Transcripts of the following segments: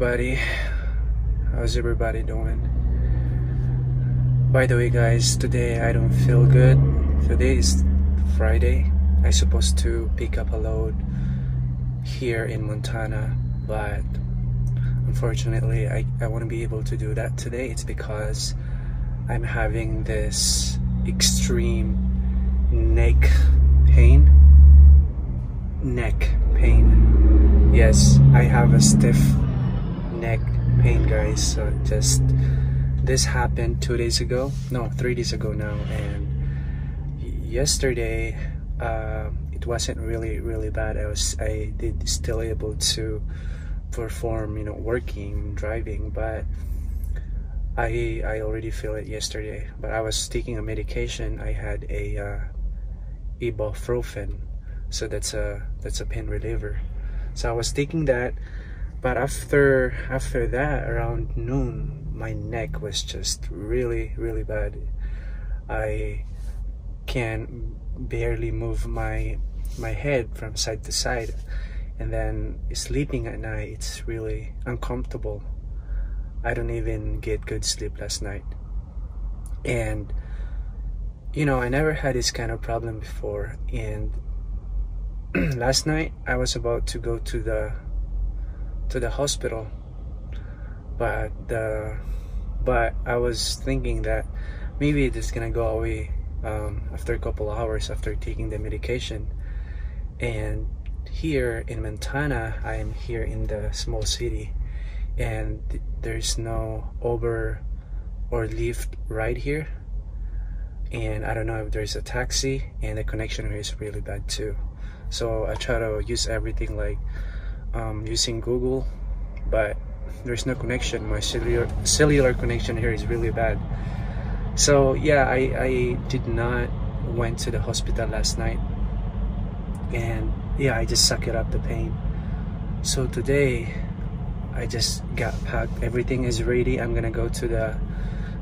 everybody. How's everybody doing? By the way guys, today I don't feel good. Today is Friday. I supposed to pick up a load here in Montana, but unfortunately I, I won't be able to do that today. It's because I'm having this extreme neck pain. Neck pain. Yes, I have a stiff neck pain guys. So just this happened two days ago. No, three days ago now. And yesterday uh, it wasn't really really bad. I was I did still able to perform you know working driving but I I already feel it yesterday but I was taking a medication I had a uh, ibuprofen so that's a that's a pain reliever so I was taking that but after after that around noon my neck was just really really bad. I can barely move my my head from side to side. And then sleeping at night it's really uncomfortable. I don't even get good sleep last night. And you know, I never had this kind of problem before. And last night I was about to go to the to the hospital. But the but I was thinking that maybe it's gonna go away um, after a couple hours after taking the medication. And here in Montana I am here in the small city and there's no Uber or Lyft right here. And I don't know if there's a taxi and the connection here is really bad too. So I try to use everything like um, using Google but there's no connection. My cellular cellular connection here is really bad. So yeah I, I did not went to the hospital last night. And yeah I just suck it up the pain. So today I just got packed. Everything is ready. I'm gonna go to the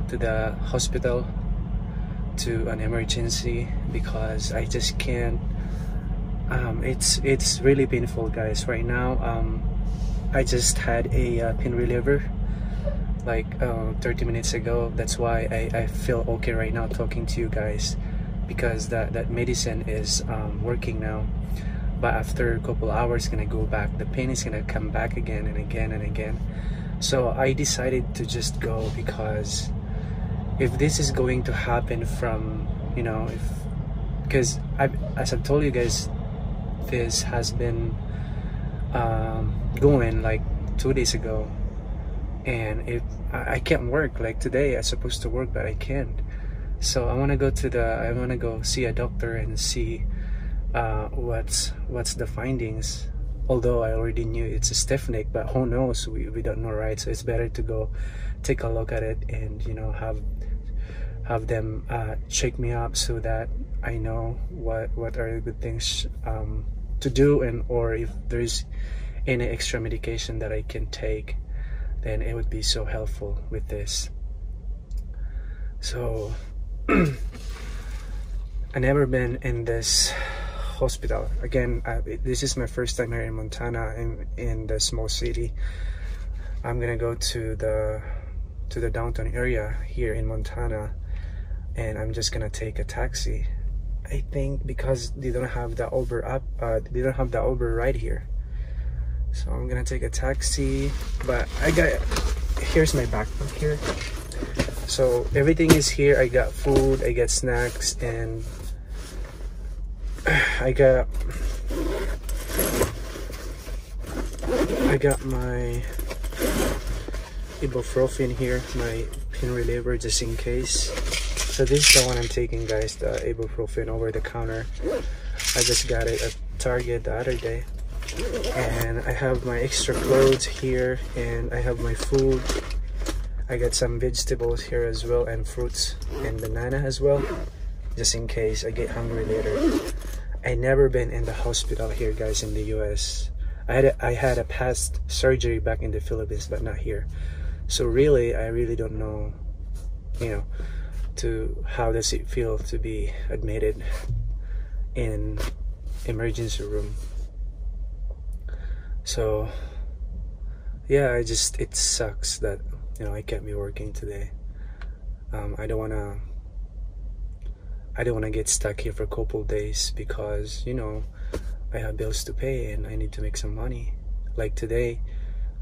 to the hospital to an emergency because I just can't um, it's it's really painful guys. Right now um, I just had a uh, pain reliever like uh, 30 minutes ago. That's why I, I feel okay right now talking to you guys because that that medicine is um, working now. But after a couple hours gonna go back. The pain is gonna come back again and again and again. So I decided to just go because if this is going to happen from you know if because I as I've told you guys this has been um, going like two days ago. And if I, can't work. Like today I'm supposed to work but I can't. So I want to go to the I want to go see a doctor and see uh, what's what's the findings. Although I already knew it's a stiff neck but who knows? We, we don't know right? So it's better to go take a look at it and you know have have them uh, check me up so that I know what what are the good things um, to do and or if there's any extra medication that I can take then it would be so helpful with this so I never been in this hospital. Again, uh, this is my first time here in Montana in, in the small city. I'm gonna go to the to the downtown area here in Montana and I'm just gonna take a taxi. I think because they don't have the Uber up, uh, they don't have the Uber right here. So I'm gonna take a taxi, but I got, here's my backpack here. So everything is here. I got food, I got snacks, and I got I got my ibuprofen here, my pain reliever just in case. So this is the one I'm taking guys, the ibuprofen over the counter. I just got it at Target the other day. And I have my extra clothes here and I have my food. I got some vegetables here as well and fruits and banana as well just in case I get hungry later. I never been in the hospital here guys in the US. I had a, I had a past surgery back in the Philippines but not here. So really I really don't know you know to how does it feel to be admitted in emergency room So yeah, I just it sucks that you know I can't be working today. Um, I don't wanna I don't wanna get stuck here for a couple days because you know I have bills to pay and I need to make some money. Like today,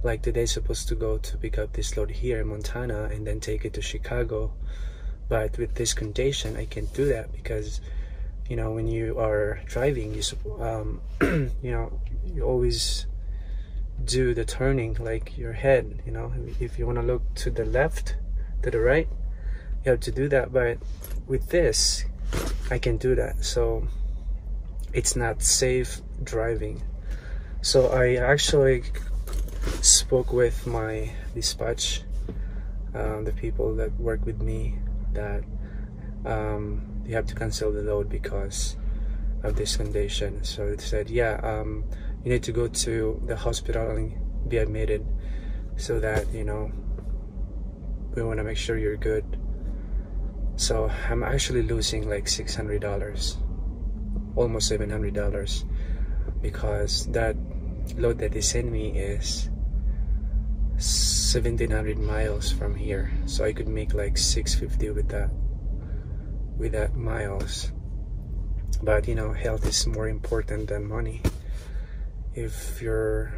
like today supposed to go to pick up this load here in Montana and then take it to Chicago. But with this condition, I can't do that because you know when you are driving, you um, you know you always do the turning like your head. You know if you want to look to the left, to the right, you have to do that. But with this, I can do that. So it's not safe driving. So I actually spoke with my dispatch, um, the people that work with me, that um, you have to cancel the load because of this condition. So it said, yeah, um, you need to go to the hospital and be admitted so that, you know, we want to make sure you're good. So I'm actually losing like $600, almost $700 because that load that they send me is 1700 miles from here. So I could make like 650 with that with that miles. But you know health is more important than money. If you're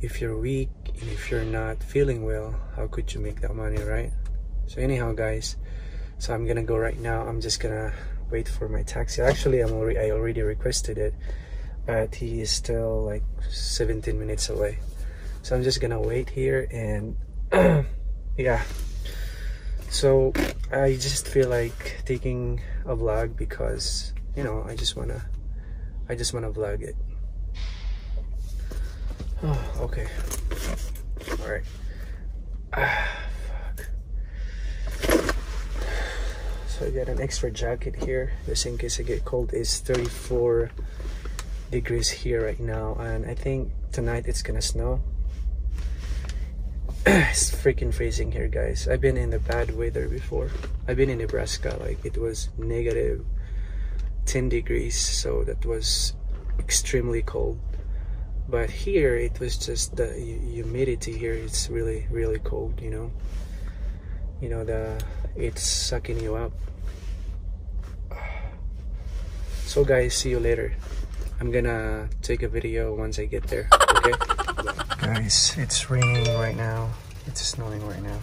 if you're weak and if you're not feeling well how could you make that money right? So anyhow guys so I'm gonna go right now. I'm just gonna wait for my taxi. Actually I'm already I already requested it but he is still like 17 minutes away so I'm just gonna wait here and yeah. So I just feel like taking a vlog because you know I just wanna I just wanna vlog it. Oh, okay. All right ah, fuck. so I got an extra jacket here just in case I get cold. It's 34 degrees here right now and I think tonight it's gonna snow it's freaking freezing here guys. I've been in the bad weather before. I've been in Nebraska like it was negative 10 degrees so that was extremely cold. But here it was just the humidity here it's really really cold you know? You know the it's sucking you up. So guys see you later. I'm gonna take a video once I get there okay Guys, it's raining right now. It's snowing right now.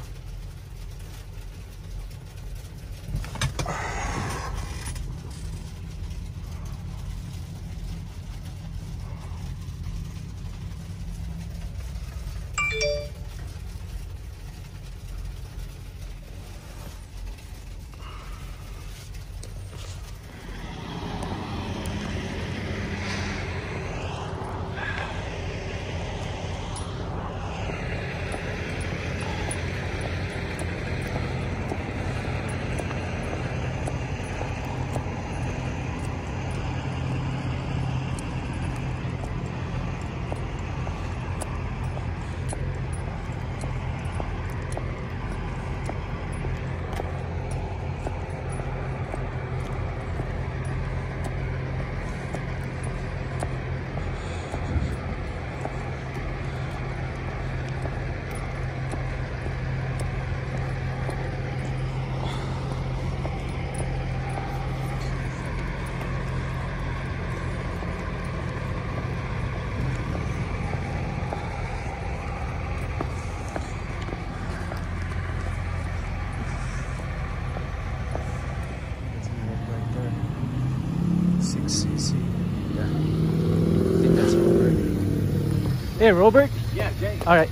Hey, Robert? Yeah, Jay. All right.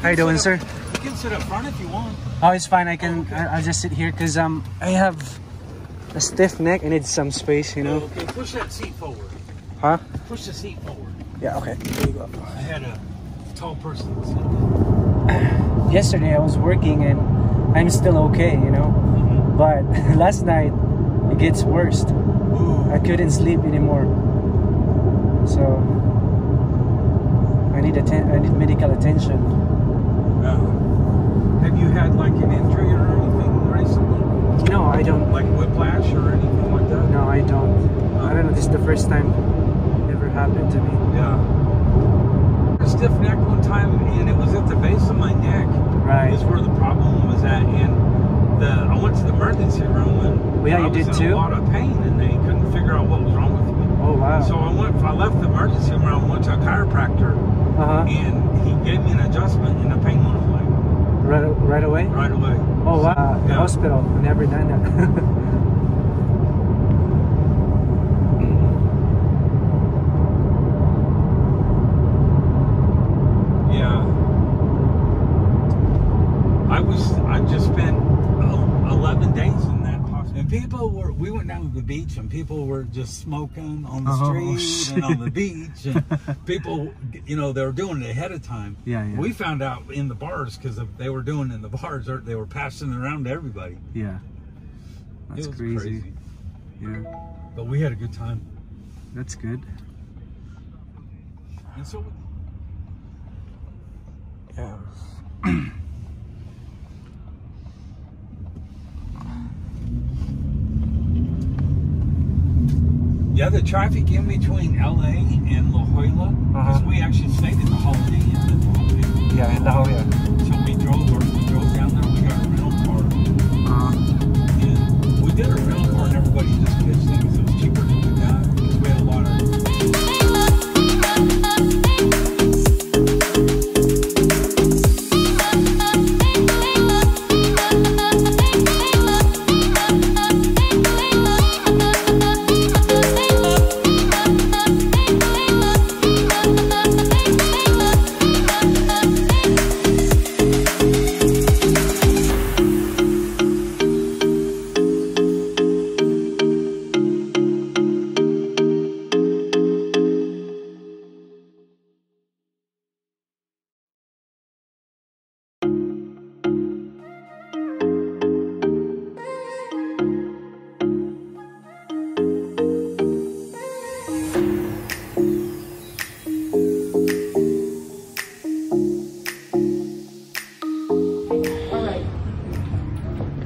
How you doing, up, sir? You can sit up front if you want. Oh, it's fine. I can. Oh, okay. I, will just sit here because um I have a stiff neck. I need some space, you know. Okay, push that seat forward. Huh? Push the seat forward. Yeah. Okay. There you go. I had a tall person. Yesterday I was working and I'm still okay, you know. Mm-hmm. But last night it gets worse. I couldn't sleep anymore. So I need atten- I need medical attention. Uh, have you had like an injury or anything recently? No, I don't. Like whiplash or anything like that? No, I don't. I don't know. This is the first time it ever happened to me. Yeah. A stiff neck one time, and it was at the base of my neck. Right. Is where the problem was at, and the I went to the emergency room, and Well, yeah, you did too? a lot of pain, and they couldn't figure out what was wrong with me. Oh wow. So I went. I left the emergency room. I went to a chiropractor, uh huh. and he gave me an adjustment, and the pain went away Right, right away. right away. Oh wow. Uh, the hospital. I never done that. Yeah. I was, I just spent uh, 11 days in that hospital. And people were, down to the beach and people were just smoking on the Oh, street shit. and on the beach. And people, you know, they were doing it ahead of time. Yeah, yeah. We found out in the bars because they were doing it in the bars, or they were passing it around to everybody. yeah. That's it was crazy. crazy. Yeah. But we had a good time. That's good. And so, Yeah. yeah, the traffic in between LA and La Jolla, because Uh-huh. we actually stayed in the Holiday Inn La Jolla. Yeah, in the whole yeah. So we drove, or we drove down there. We got a rental car, Uh, and we did a rental car, and everybody just pitched in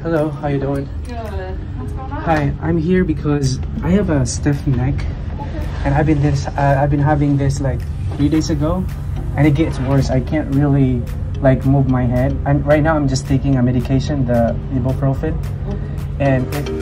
hello. How you doing? Good. What's going on? Hi. I'm here because I have a stiff neck, and I've been this. Uh, I've been having this like three days ago, and it gets worse. I can't really like move my head. I'm right now. I'm just taking a medication, the ibuprofen, and it,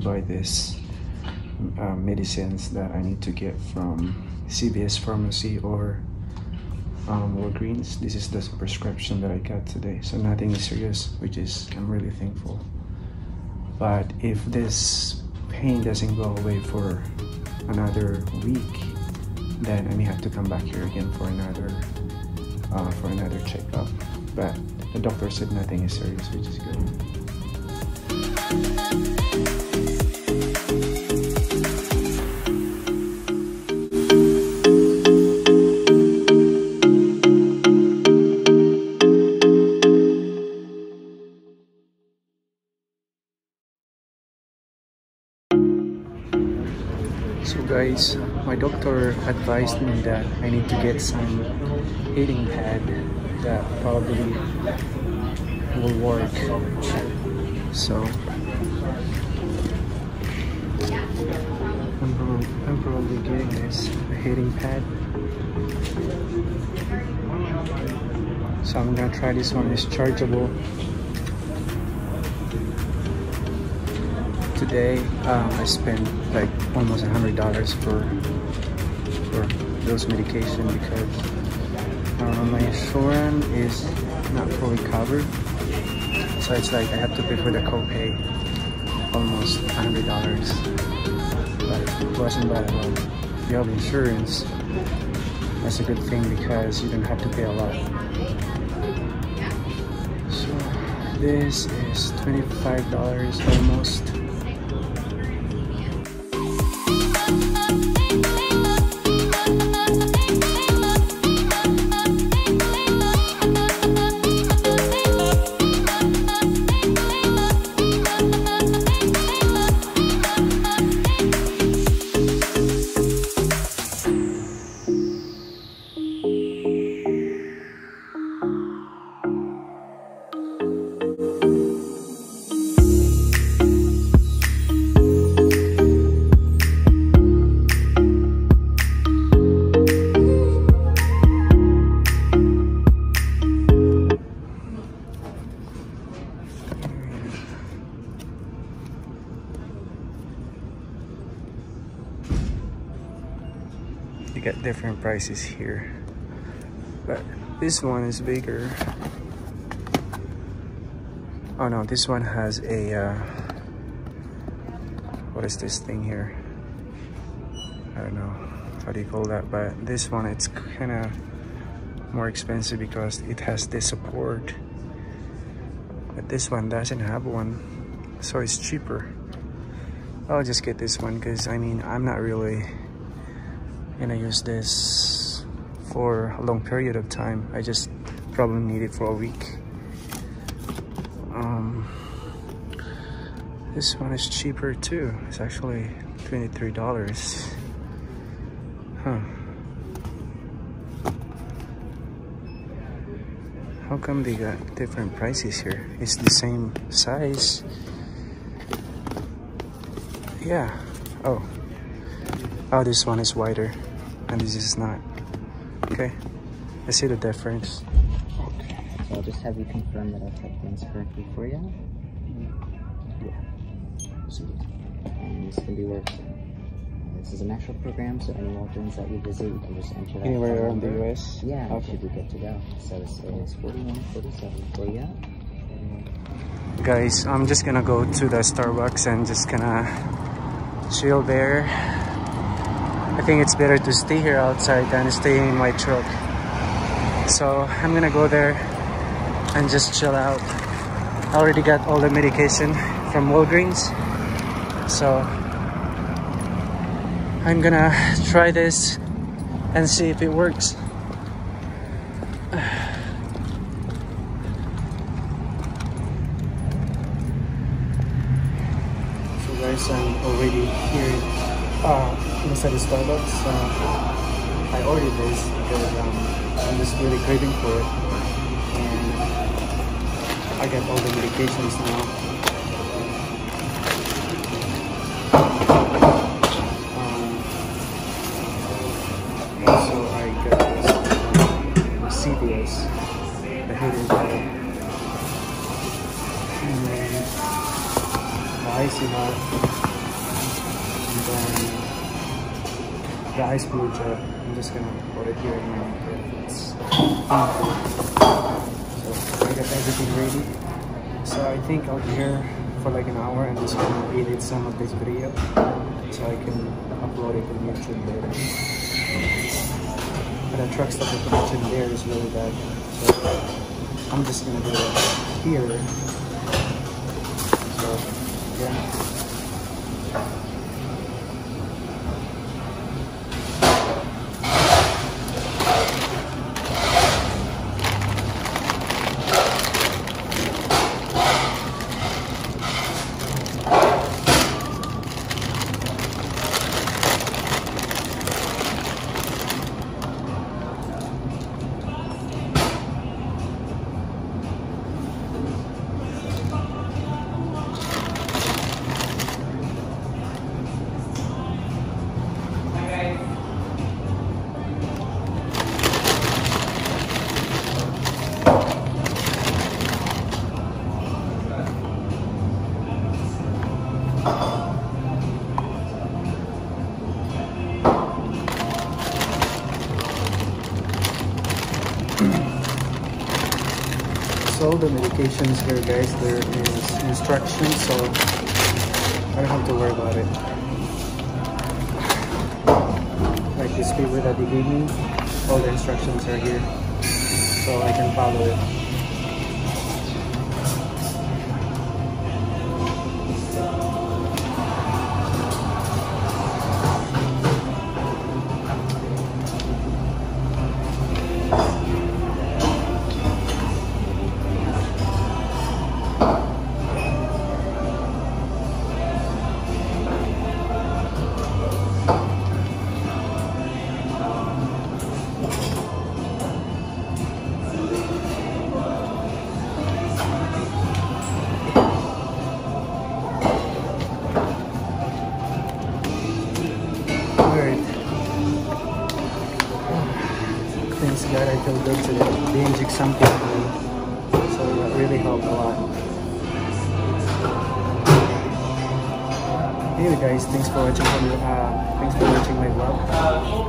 buy this uh, medicines that I need to get from CVS Pharmacy or um, Walgreens. This is the prescription that I got today. So nothing is serious, which is I'm really thankful. But if this pain doesn't go away for another week, then I may have to come back here again for another uh, for another checkup. But the doctor said nothing is serious, which is good. So guys, my doctor advised me that I need to get some heating pad that probably will work. So I'm probably, I'm probably getting this heating pad. So I'm gonna try this one. It's chargeable. Today um, I spent like almost a hundred dollars for for those medication because uh, my insurance is not fully covered. So it's like I have to pay for the copay almost a hundred dollars. But it wasn't bad at all. If you have insurance, that's a good thing because you don't have to pay a lot. So this is $25 almost. Prices here. But this one is bigger. Oh no this one has a uh, what is this thing here? I don't know how do you call that but this one it's kind of more expensive because it has this support. But this one doesn't have one so it's cheaper. I'll just get this one because I mean I'm not really gonna use this for a long period of time. I just probably need it for a week. Um, this one is cheaper too. It's actually $23 huh. How come they got different prices here? It's the same size. Yeah. Oh. Oh this one is wider and this is not okay I see the difference Okay, so I'll just have you confirm that I've typed things correctly for you. Yeah. And um, this can be worked. This is a national program, so any Walgreens that you visit, you can just enter that anywhere around the. US Yeah, okay should be good to go. So this is 4147 for you. guys I'm just gonna go to the Starbucks and just gonna chill there I think it's better to stay here outside than stay in my truck. So I'm gonna go there and just chill out. I already got all the medication from Walgreens. So I'm gonna try this and see if it works. So guys, I'm already here uh, inside the Starbucks. Uh, I ordered this because um, I'm just really craving for it. And I got all the medications now. The ice jet I'm just gonna put it here and it's so I got everything ready so I think I'll be here for like an hour and just gonna edit some of this video so I can upload it on YouTube later but the truck stop connection there is really bad. So I'm just gonna do it here. Here guys, there is instructions so I don't have to worry about it. Like this paper that they gave me, all the instructions are here so I can follow it. Feel good today. They inject something in me. So that really helped a lot. Anyway guys, thanks for watching uh, thanks for watching my vlog.